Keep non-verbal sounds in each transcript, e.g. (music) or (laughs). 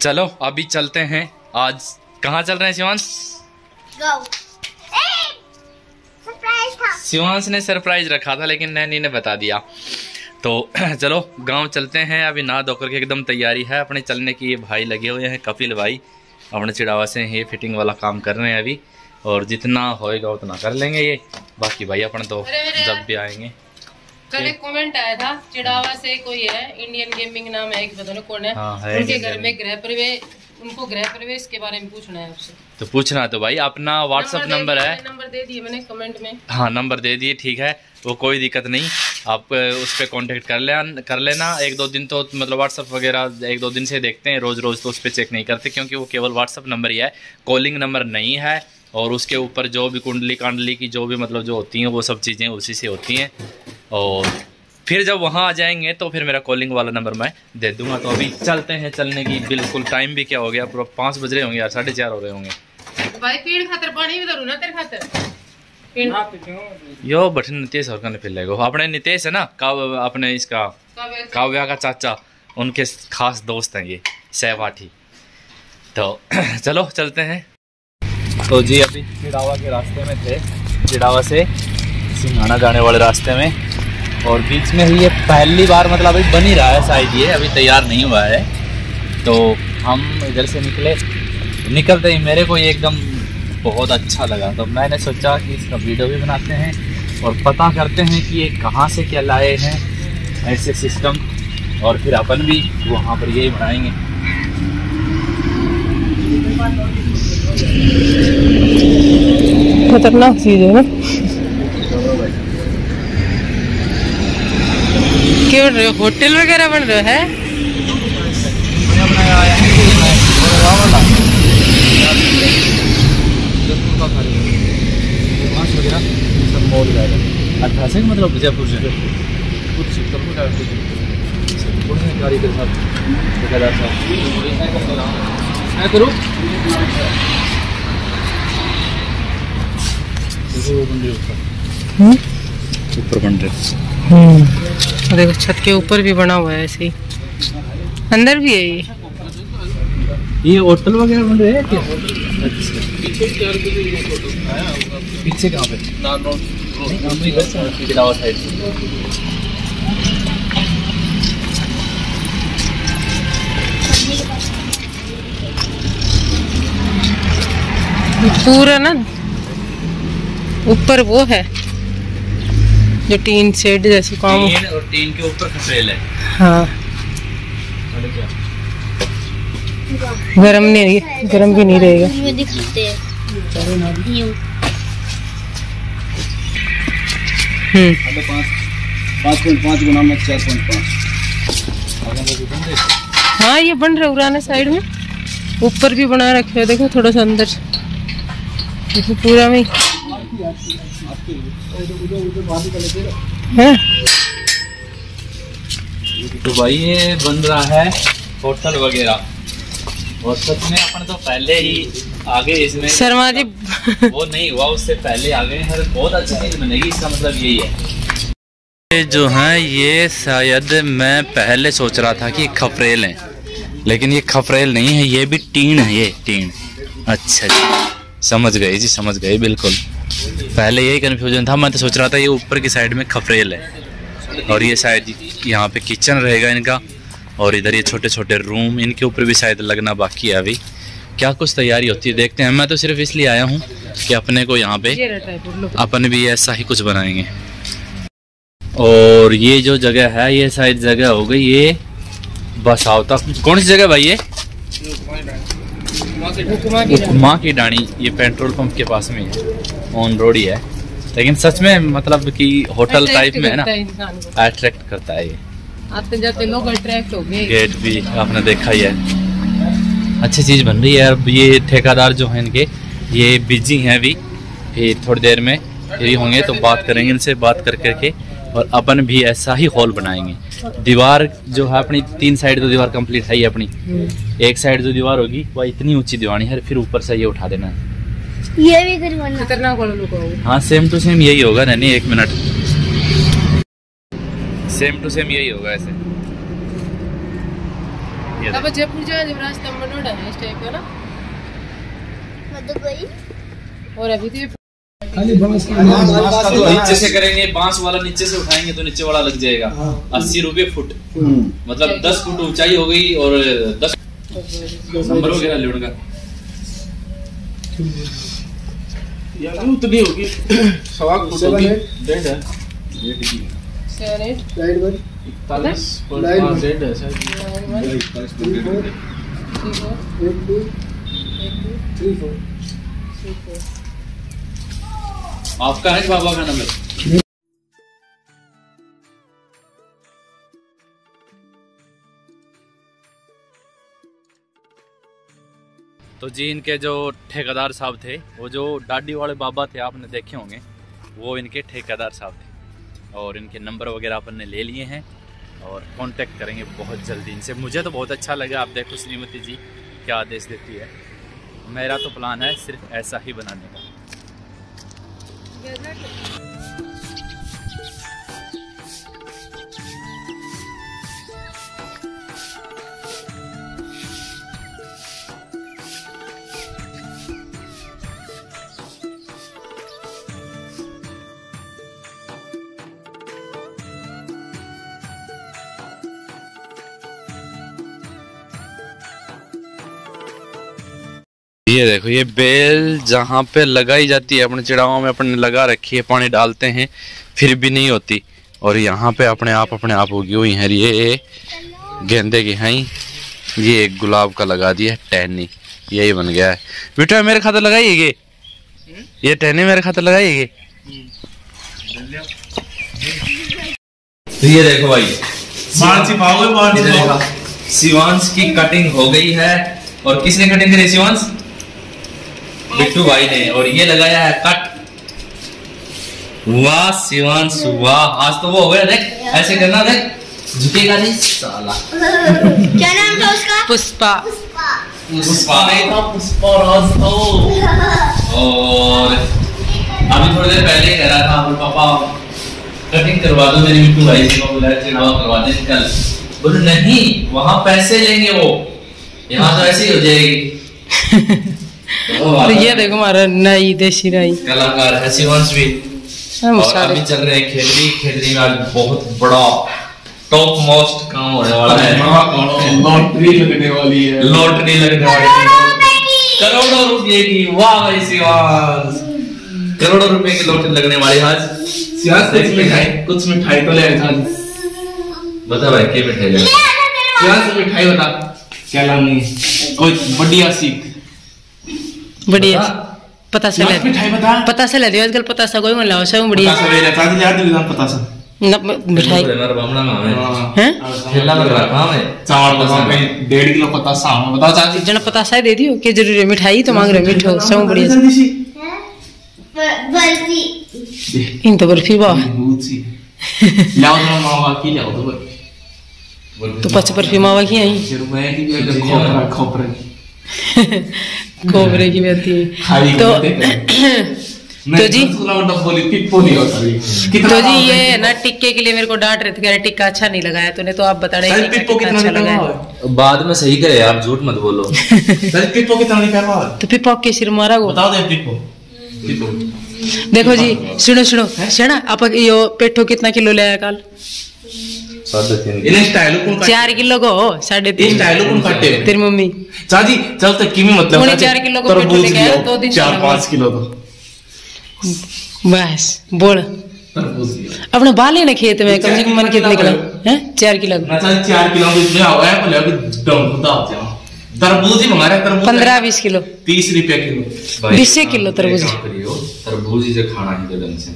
चलो अभी चलते हैं। आज कहाँ चल रहे हैं शिवांश. शिवांश ने सरप्राइज़ रखा था लेकिन नैनी ने बता दिया। तो (clears throat) चलो गाँव चलते हैं। अभी नहा धोकर के एकदम तैयारी है। अपने चलने की ये भाई लगे हुए हैं कपिल भाई। अपने चिड़ावा से ये फिटिंग वाला काम कर रहे हैं अभी। और जितना होएगा उतना कर लेंगे ये। बाकी भाई अपन तो जब भी आएँगे। कल एक कमेंट आया था? चिड़ावा से कोई है इंडियन गेमिंग नाम है पता नहीं कौन है। हाँ, है उनके घर में गृह प्रवेश उनको गृह प्रवेश के बारे में पूछना है आपसे। तो पूछना तो भाई अपना व्हाट्सअप नंबर है। नंबर दे दिए मैंने कमेंट में। हाँ नंबर दे दिए ठीक है वो कोई दिक्कत नहीं। आप उस पर कॉन्टेक्ट कर ले कर लेना एक दो दिन तो मतलब व्हाट्सअप वगैरह एक दो दिन से देखते हैं रोज़ रोज़ तो उस पर चेक नहीं करते क्योंकि वो केवल व्हाट्सअप नंबर ही है कॉलिंग नंबर नहीं है और उसके ऊपर जो भी कुंडली कांडली की जो भी मतलब जो होती हैं वो सब चीज़ें उसी से होती हैं। और फिर जब वहाँ आ जाएँगे तो फिर मेरा कॉलिंग वाला नंबर मैं दे दूँगा। तो अभी चलते हैं चलने की। बिल्कुल टाइम भी क्या हो गया? पूरा पाँच बज रहे होंगे यार साढ़े चार हो रहे होंगे। भाई पीड़ खातर पानी भी ना तेरे खातर? यो बठन नितेश और कने फिर लेगो अपने नितेश है ना? काव अपने इसका काव्या- काव्या का चाचा उनके खास दोस्त हैं ये सहवाठी तो (clears throat) चलो चलते हैं। तो जी अभी चिड़ावा के रास्ते में थे। चिड़ावा से सिंघाना जाने वाले रास्ते में। और बीच में ये पहली बार मतलब अभी बन ही रहा है शायद ये, अभी तैयार नहीं हुआ है। तो हम इधर से निकले। निकलते ही मेरे को ये एकदम बहुत अच्छा लगा। तो मैंने सोचा कि इसका वीडियो भी बनाते हैं और पता करते हैं कि ये कहाँ से क्या लाए हैं ऐसे सिस्टम। और फिर अपन भी वहाँ पर यही बनाएँगे। खतरनाक चीज़ है ना। क्या बन रहे हो? होटल वगैरह बन रहा है अच्छा से मतलब जयपुर से कारीगर साहब ठेकेदार साहब करो ऊपर बन रहे। देखो छत के ऊपर भी बना हुआ है ऐसे ही। अंदर भी है ये। ये होटल वगैरह बन रहे हैं क्या? पीछे कहाँ पे? पूरा ना ऊपर वो है। जो टीन शेड जैसे काम टीन और टीन के ऊपर खसरेल है। हाँ। गरम नहीं गरम भी नहीं रहेगा। ये दिखाते हैं। यूँ हम्म। हाँ? बन रहा उराने साइड में। ऊपर भी बना रखे हो देखो थोड़ा सा अंदर देखो पूरा में तो भाई ये बन रहा है होटल वगैरह। और सच में अपन तो पहले ही आगे इसमें शर्मा जी वो नहीं हुआ उससे पहले आ गए हैं बहुत अच्छी चीज़ बनेगी इसका मतलब यही है। जो है ये शायद मैं पहले सोच रहा था कि खपरेल हैं लेकिन ये खपरेल नहीं है ये भी टीन है ये टीन अच्छा जी। समझ गए जी समझ गए बिल्कुल। पहले यही कन्फ्यूज़न था मैं तो सोच रहा था ये ऊपर की साइड में खपरेल है। और ये शायद यहाँ पे किचन रहेगा इनका और इधर ये छोटे छोटे रूम इनके ऊपर भी शायद लगना बाकी है अभी। क्या कुछ तैयारी होती है देखते हैं। मैं तो सिर्फ़ इसलिए आया हूँ कि अपने को यहाँ पे अपन भी ऐसा ही कुछ बनाएँगे। और ये जो जगह है ये शायद जगह हो गई ये बस आवता कौन सी जगह भाई ये? उपमा की डाणी ये पेट्रोल पंप के पास में है ऑन रोड ही है। लेकिन सच में मतलब कि होटल टाइप में है ना अट्रैक्ट करता है ये। आते जाते लोग अट्रैक्ट हो गए। गेट भी आपने देखा ही है। अच्छी चीज़ बन रही है अब ये ठेकेदार जो है इनके ये बिज़ी हैं अभी। फिर थोड़ी देर में फ्री होंगे तो बात करेंगे इनसे बात कर करके। और अपन भी ऐसा ही हॉल बनाएँगे। दीवार जो है अपनी तीन साइड तो दीवार कंप्लीट है ही अपनी। एक साइड जो दीवार होगी वह इतनी ऊँची दीवानी है फिर ऊपर से ये उठा देना है। ये भी खतरनाक हाँ सेम टू सेम यही होगा नहीं एक मिनट सेम टू सेम यही होगा ऐसे। अब जयपुर बनोड़ा है इस टाइप का ना? मधुबई और अभी तो ये खाली बाँस का तो नीचे से करेंगे बाँस वाला नीचे से उठाएँगे तो नीचे वाला लग जाएगा। अस्सी रुपए फुट। मतलब दस फुट ऊंचाई हो गई और दस नंबर वगैरह लोड का। यार उतनी होगी। सवा फुट होगी। डेढ़ है। सेवन एट इकतालीस लाइन हाँ, डेढ़ है शायद थ्री फोर एक two eight two three four three four आपका है बाबा का नंबर? तो जी, इनके जो ठेकेदार साहब थे, वो जो डाडी वाले बाबा थे, आपने देखे होंगे, वो इनके ठेकेदार साहब थे। और इनके नंबर वगैरह अपन ने ले लिए हैं, और कांटेक्ट करेंगे बहुत जल्दी इनसे। मुझे तो बहुत अच्छा लगा, आप देखो श्रीमती जी, क्या आदेश देती है। मेरा तो प्लान है सिर्फ़ ऐसा ही बनाने का। 奶奶给 ये देखो ये बेल जहाँ पे लगाई जाती है अपने चिड़ावों में अपने लगा रखी है पानी डालते हैं फिर भी नहीं होती। और यहाँ पे अपने आप अपने आप होगी हुई है ये गेंदे की हैं ये एक गुलाब का लगा दिया है टहनी। यही बन गया है। बेटा मेरे खातर लगाइए ये टहनी मेरे खातर लगाइए तो ये देखो भाई शिवांश की कटिंग हो गई है। और किसने कटिंग करी शिवांश बिट्टू भाई ने और ये लगाया है कट। वाह शिवांश वाह आज तो वो हो गया देख ऐसे करना देख झुकेगा नहीं साला। क्या नाम था उसका? पुष्पा। पुष्पा नहीं था पुष्पा राज था और अभी थोड़ी देर पहले ही कह रहा था बोल पापा कटिंग करवा दो मेरी बिट्टू भाई से बोला चिढ़ावा करवा दे कल बोले नहीं वहाँ पैसे लेंगे वो। यहाँ तो ऐसे ही हो जाएगी। तो और ये देखो हमारा नई देसी नाई कलाकार है शिवांश भी हम और सारे अभी चल रहे हैं खेतरी खेतरी में आज बहुत बड़ा टॉप मोस्ट काम होने वाला है। लॉटरी लगने वाली है। लॉटरी लगने वाली है। करोड़ों रुपए की। वाह भाई शिवांश करोड़ों रुपए की लॉटरी लगने वाली है आज। सियास कुछ मिठाई कुछ मिठाई तो ले था बता भाई क्या मिठाई लगा सियास मिठाई बता। क्या लानी है? कोई बढ़िया सीख। बढ़िया। पता से ले सियास मिठाई बता। पता से ले दियो आजकल पता सा कोई मन लाओ सब पता बढ़िया। सा ले लेता है यार दिल पता सा न मिठाई। हमारा बामना में हाँ। हैं? ठेला लग रहा में चावल भाई डेढ़ किलो पता सा हमें बताओ चाची। जन पता सा दे दियो के ज़रूरी है मिठाई तो मांग रहे मीठो सब बढ़िया। बर्फ़ी इन तो बर्फ़ी बा। लाओ तो मावा की लाओ तो तो पच बर्फ़ी मावा की आई फिर की खोपरा खोपरा (laughs) कोबरे की रहती है। तो (coughs) तो जी? मतलब बोली पिप्पो नहीं होता। भी कितना तो जी ये है ना टिक्के के लिए मेरे को डांट रहे थे टिक्का अच्छा नहीं लगाया तूने तो आप बता रहे हैं कि टिक्का कितना अच्छा लगाया है। बाद में सही करे आप झूठ मत बोलो। (laughs) सर पिप्पो कितना निकलवा है तो फिर के सिर मारा वो। बताओ दे पिप्पो पिप्पो देखो जी सुनो सुनो। सुना आप यो पेठो कितना किलो ले आया कल? साढ़े तीन इन्हें स्टाइल कौन चार किलो को साढ़े तीन। स्टाइल कौन काटे तेरी मम्मी। चाची चल तो किमी मतलब उन्हें चार किलो को पेट्रोल लेके आया, दो दिन चार चला किलो तो। बस बोल। अपने बाल ही ना खेत में कम से कम मन कितने किलो हैं? चार किलो। चार किलो इसमें आओ। अभी डम खुदा जाओ। तरबूज ही मंगा रहे हैं, तरबूज पंद्रह बीस किलो। तीस रुपया किलो। बीस किलो तरबूज। तरबूज ही से खाना ही ढंग से।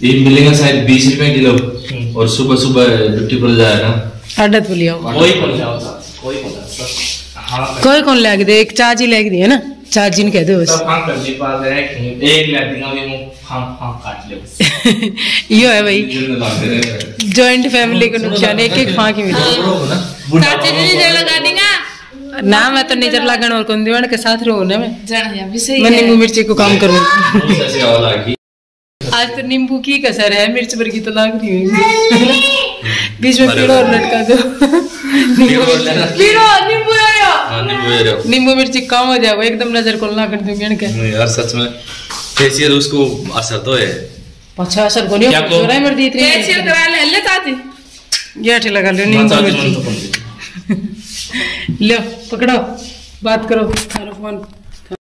ये मिलेगा शायद बीस रुपए किलो। और सुबह सुबह ड्यूटी पर जाए ना। आदत बोली आओ। कोई कौन कोई कौन हाँ कोई कौन ले दे? एक चाची ले दी है ना। चाची ने कह दो बस। सब हाँ कर ली पास है एक ले दूँगा भी मुँह हाँ हाँ काट ले बस। (laughs) यो है भाई। जॉइंट फैमिली को नुकसान एक एक फांकी मिले। चाची जी जय लगा देगा ना? मैं तो निजर लागण और कौन दीवान के साथ रहूँ ना मैं? जाना या भी सही मैं है। नींबू मिर्ची को काम करूँ। आज तो नींबू की कसर है मिर्च वर्गी तो लाग रही है। बीच में पेड़ और लटका दो। नींबू नींबू नींबू आया हाँ मिर्ची कम हो जाएगा एकदम नज़र को ना कर दूँगी यार सच में फेसियल उसको असर तो है। अच्छा असर को नहीं हो रहा है मेरी इतनी फेशियल करा ले ले ताती। ये आटे लगा लो नींबू मिर्ची। तो। (laughs) लो पकड़ो बात करो थारो फ़ोन।